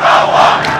Rowan.